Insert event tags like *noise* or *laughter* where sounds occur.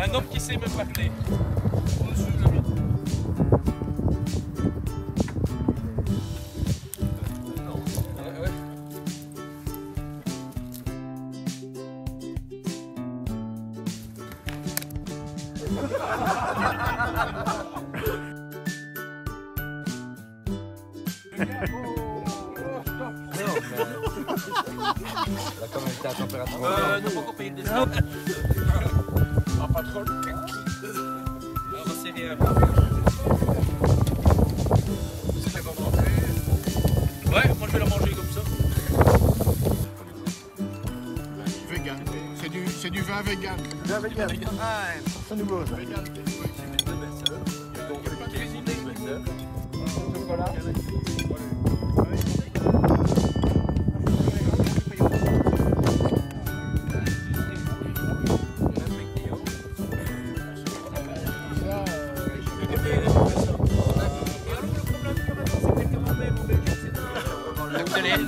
Un homme qui sait me parler. Ouais, ouais. comme elle était à température. Euh, non, pas encore payé le dessin. *laughs* On va serrer un. Ouais, moi je vais la manger comme ça. Vegan. C'est du, c'est du vin vegan. Bien vegan. Ah, c'est nouveau ça. Vegan. Chocolat.